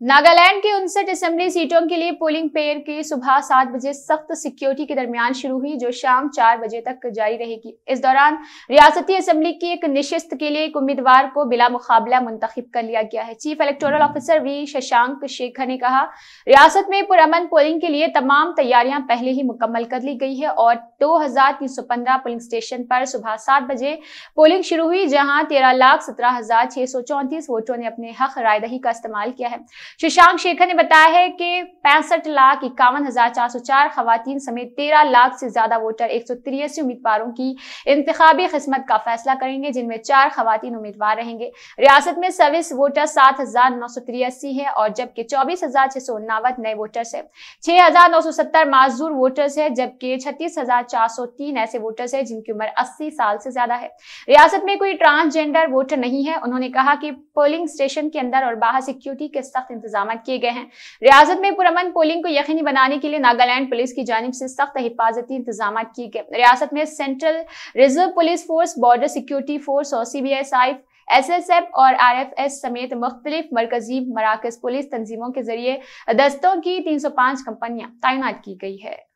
नागालैंड की उनसठ असेंबली सीटों के लिए पोलिंग पेयर की सुबह सात बजे सख्त सिक्योरिटी के दरमियान शुरू हुई, जो शाम चार बजे तक जारी रहेगी। इस दौरान रियासती असेंबली की एक निशिस्त के लिए एक उम्मीदवार को बिला मुकाबला मुंतखब कर लिया गया है। Chief electoral officer V. Shashank Shekhar ने कहा, रियासत में पुरमन पोलिंग के लिए तमाम तैयारियाँ पहले ही मुकम्मल कर ली गई है और दो हज़ार तीन सौ पंद्रह पोलिंग स्टेशन पर सुबह सात बजे पोलिंग शुरू हुई, जहाँ तेरह लाख सत्रह हज़ार छह सौ चौंतीस वोटरों ने अपने हक रायदही का इस्तेमाल किया है। शशांक शेखर ने बताया है कि पैंसठ लाख इक्यावन हज़ार चार सौ चार खातन समेत तेरह लाख से ज़्यादा वोटर एक सौ तिरासी उम्मीदवारों की इंतबी किस्मत का फैसला करेंगे, जिनमें चार खातन उम्मीदवार रहेंगे। रियासत में सर्विस वोटर सात हज़ार नौ सौ तिरासी है और जबकि चौबीस हज़ार छह सौ उन्नावत नए वोटर्स है। छह हज़ार नौ सौ सत्तर माजूर वोटर्स है, जबकि छत्तीस हज़ार चार सौ तीन ऐसे वोटर्स है जिनकी उम्र अस्सी साल से ज़्यादा है। रियासत में कोई ट्रांसजेंडर वोटर नहीं है। उन्होंने कहा कि पोलिंग स्टेशन के अंदर और बाहर सिक्योरिटी के सख्त इंतज़ाम किए गए हैं। रियासत में पुरमन पोलिंग को यकीनी बनाने के लिए नागालैंड पुलिस की जानब से सख्त हिफाजती इंतज़ाम किए गए रियासत में central reserve police force, border security force और सी एस एस एफ़ और आर एफ़ एस समेत मुख्तलिफ़ मरकजी मराकज पुलिस तंजीमों के ज़रिए दस्तों की तीन सौ पाँच कंपनियाँ तैनात की गई है।